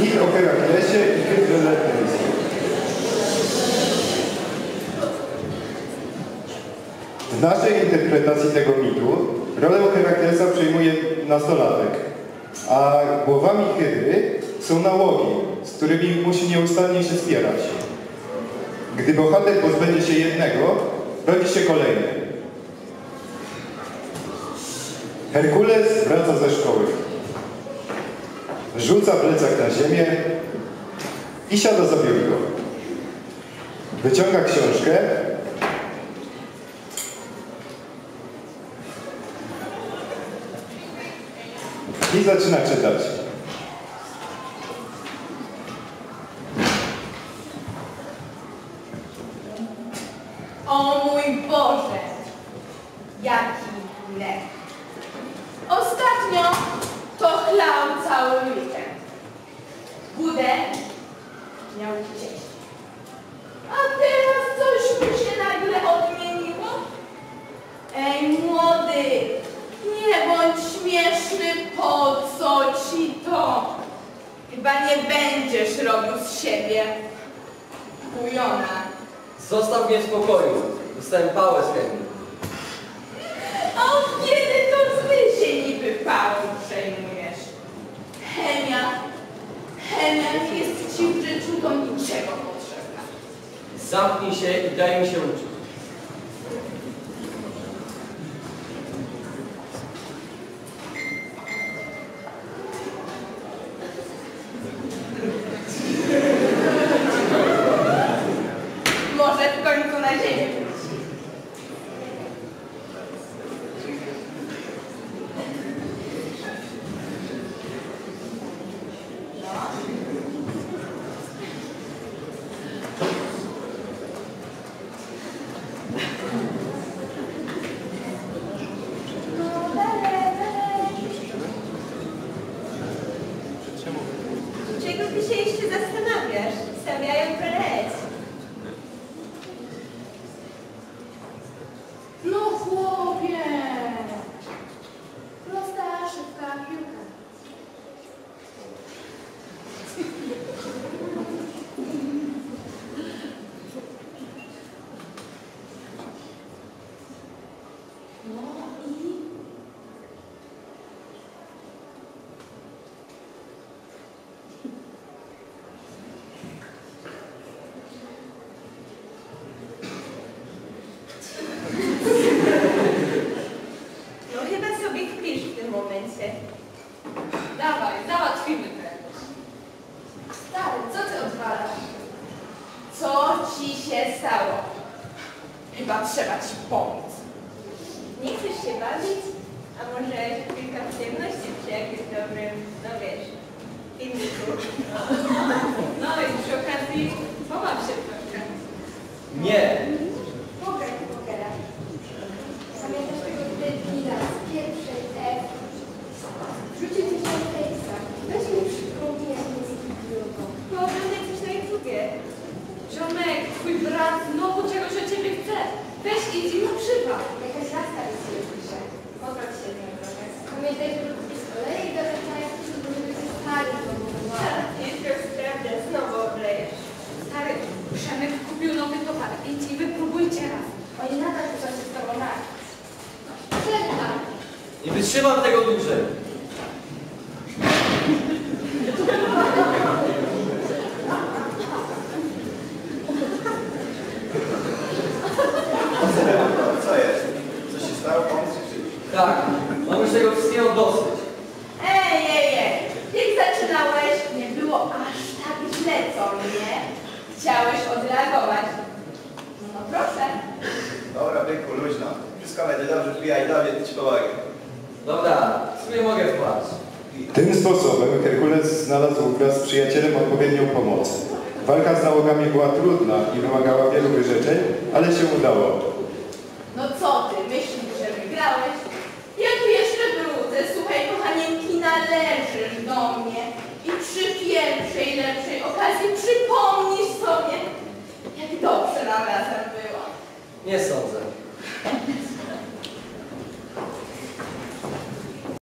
Mit o Heraklesie i Leptyńskiej. W naszej interpretacji tego mitu rolę Heraklesa przejmuje nastolatek, a głowami Hydry są nałogi, z którymi musi nieustannie się spierać. Gdy bohater pozbędzie się jednego, rodzi się kolejny. Herkules wraca ze szkoły. Rzuca plecak na ziemię i siada za biurko. Wyciąga książkę i zaczyna czytać. O mój Boże, jaki lek. Ostatnio to chlał cały weekend. Budę miał gdzieś. A teraz coś mu się nagle odmieniło? Ej, młody, nie bądź śmieszny, po co ci to? Chyba nie będziesz robił z siebie kujona. Zostaw mnie w spokoju. Dostałem pałę z chemii. A od kiedy to zły się niby pałą przejmujesz? Nie jest ci w życiu niczego potrzebna. Zamknij się i daj mi się uczyć. Może w końcu na ziemię wróci. No, dalej, dalej. Czego ty się jeszcze zastanawiasz? Stawiają prelec. No chłopie! Prosta, szybka piłka. No i... No chyba sobie kpisz w tym momencie. Dawaj, załatwimy to. Stary, co ty odwalasz? Co ci się stało? Chyba trzeba ci pomóc. Nie chcesz się bawić? A może kilka przyjemności przy jakimś dobrym, no wiesz, filmiku? No i przy okazji pobaw się trochę. Nie! Pograj, pogada. Pamiętasz tego debila z pierwszej F? Rzucił coś na Face'a. Weź mi przypomnij, jak jest. Pooglądaj coś na YouTubie. Ziomek, twój brat znowu czegoś od ciebie chce. Weź idź i mu przypał. Jakaś laska jest sobie pisze. Popatrz się z nią trochę. Pamiętaj, że z kolei dorzucają, żeby się stali, bo Wszystko sprawdzę, znowu oblejesz. Stary, Przemek kupił nowy towar. Idź i wypróbujcie raz. Oni nadal chcą się z tobą. Przestań. Nie wytrzymam tego dłużej. Co jest? Co się stało? Pomóc ci Tak, mam już tego wszystkiego dosyć. Ej, ej, ej. Jak zaczynałeś, nie było aż tak źle, co nie? Chciałeś odreagować. No proszę. Dobra, byku, luźno. Wszystko będzie dobrze, wbijaj do mnie, to ci pomogę. Dobra, w sumie mogę wpaść. Tym sposobem Herkules znalazł wraz z przyjacielem odpowiednią pomoc. Walka z nałogami była trudna i wymagała wielu wyrzeczeń, ale się udało. No co ty, myślisz, że wygrałeś? Do mnie. I przy pierwszej, lepszej okazji przypomnisz sobie, jak dobrze nam razem było. Nie sądzę.